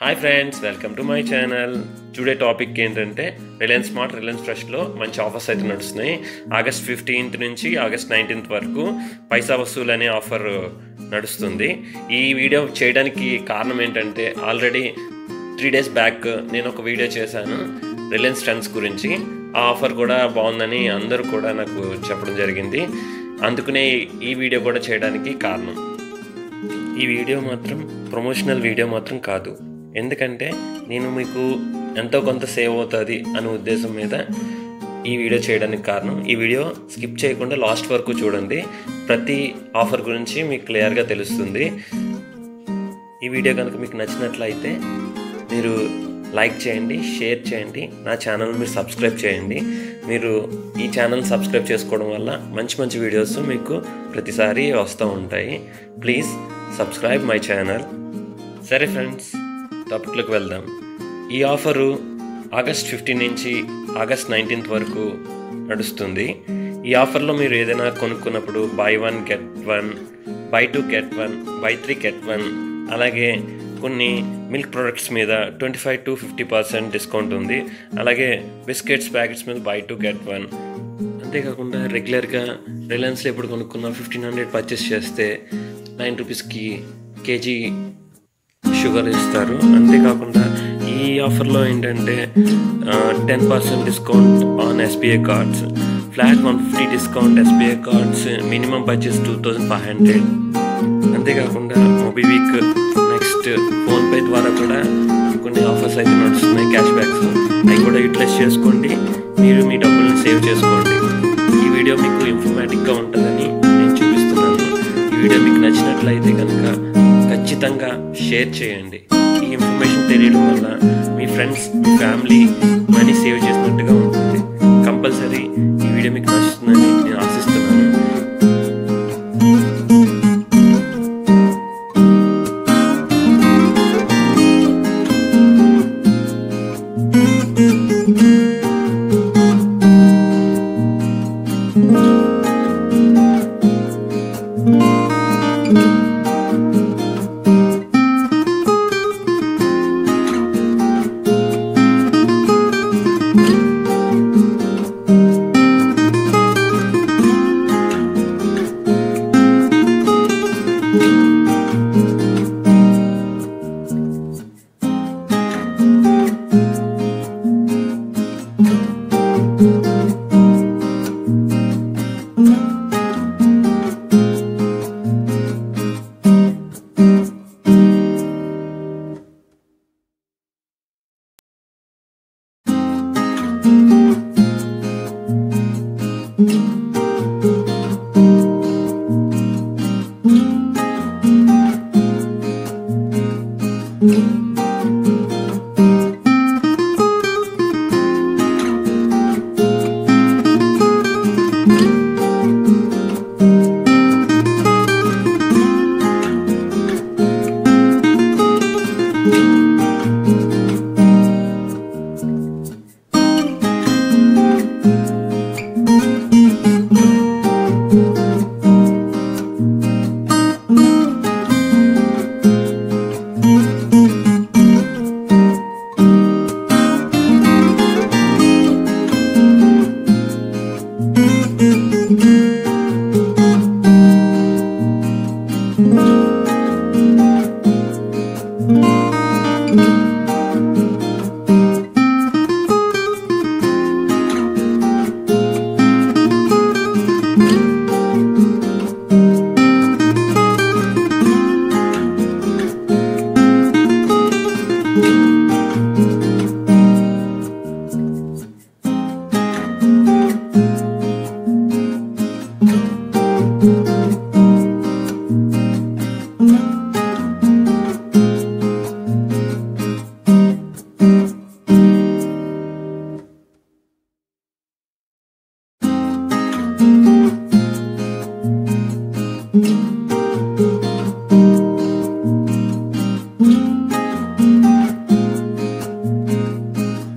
Hi friends welcome to my channel today topic ఏంటంటే Reliance smart Reliance ఫ్రెష్లో మంచి offers అయితే నడుస్తున్నాయి. ఆగస్ట్ ఫిఫ్టీన్త్ నుంచి ఆగస్ట్ నైన్టీన్త్ వరకు పైసా వసూలు అనే ఆఫర్ నడుస్తుంది. ఈ వీడియో చేయడానికి కారణం ఏంటంటే ఆల్రెడీ త్రీ డేస్ బ్యాక్ నేను ఒక వీడియో చేశాను రిలయన్స్ ట్రెండ్స్ గురించి. ఆ ఆఫర్ కూడా బాగుందని అందరూ కూడా నాకు చెప్పడం జరిగింది. అందుకనే ఈ వీడియో కూడా చేయడానికి కారణం. ఈ వీడియో మాత్రం ప్రమోషనల్ వీడియో మాత్రం కాదు. ఎందుకంటే నేను మీకు ఎంతో కొంత సేవ్ అవుతుంది అనే ఉద్దేశం మీద ఈ వీడియో చేయడానికి కారణం. ఈ వీడియో స్కిప్ చేయకుండా లాస్ట్ వరకు చూడండి. ప్రతి ఆఫర్ గురించి మీకు క్లియర్గా తెలుస్తుంది. ఈ వీడియో కనుక మీకు నచ్చినట్లయితే మీరు లైక్ చేయండి షేర్ చేయండి. నా ఛానల్ మీరు సబ్స్క్రైబ్ చేయండి. మీరు ఈ ఛానల్ సబ్స్క్రైబ్ చేసుకోవడం వల్ల మంచి మంచి వీడియోస్ మీకు ప్రతిసారి వస్తూ ఉంటాయి. Please subscribe my channel. సరే ఫ్రెండ్స్. టాపిక్లకు వెళ్దాం. ఈ ఆఫరు ఆగస్ట్ ఫిఫ్టీన్ నుంచి ఆగస్ట్ నైన్టీన్త్ వరకు నడుస్తుంది. ఈ ఆఫర్లో మీరు ఏదైనా కొనుక్కున్నప్పుడు buy one get one buy two get one buy three get one అలాగే కొన్ని మిల్క్ ప్రొడక్ట్స్ మీద twenty five to fifty percent discount ఉంది. అలాగే బిస్కెట్స్ ప్యాకెట్స్ మీద బై టూ గెట్ వన్ అంతేకాకుండా రెగ్యులర్గా రిలయన్స్లో ఎప్పుడు కొనుక్కున్నా ఫిఫ్టీన్ హండ్రెడ్ పర్చేస్ చేస్తే నైన్ రూపీస్కి కేజీ షుగర్ ఇస్తారు. అంతేకాకుండా ఈ ఆఫర్లో ఏంటంటే ten percent discount on SBI cards flat one fifty discount SBI cards minimum purchase two thousand five hundred అంతేకాకుండా మొబివిక్ నెక్స్ట్ ఫోన్పే ద్వారా కూడా కొన్ని ఆఫర్స్ అయితే నడుస్తున్నాయి క్యాష్ బ్యాక్స్ అవి కూడా యూటిలైజ్ చేసుకోండి. మీరు మీ డబ్బుల్ని సేవ్ చేసుకోండి. ఈ వీడియో మీకు ఇన్ఫర్మేటిక్గా ఉంటుందని నేను చూపిస్తున్నాను. ఈ వీడియో మీకు నచ్చినట్లయితే కనుక ఖచ్చితంగా షేర్ చేయండి. ఈ ఇన్ఫర్మేషన్ తెలియడం వల్ల మీ ఫ్రెండ్స్ మీ family money save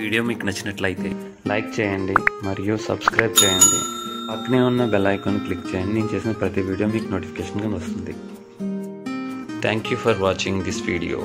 video మీకు నచ్చినట్లయితే లైక్ చేయండి మరియు సబ్స్క్రైబ్ చేయండి. పక్కనే ఉన్న బెల్ ఐకాన్ క్లిక్ చేయండి. నేను చేసిన ప్రతి వీడియో మీకు నోటిఫికేషన్గా వస్తుంది. Thank you for watching this video